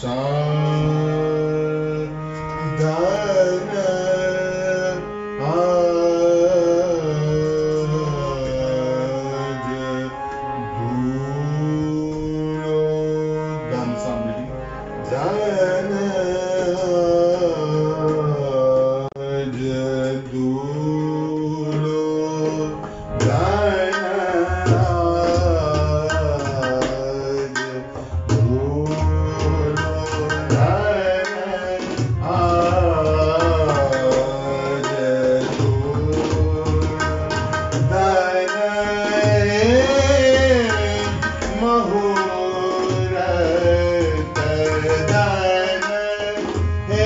Dance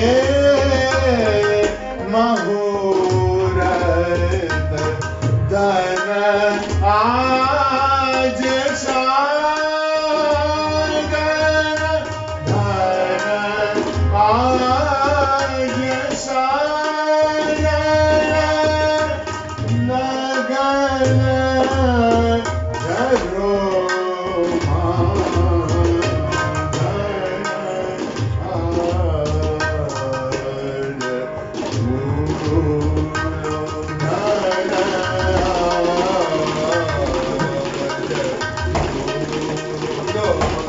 somebody. Oh.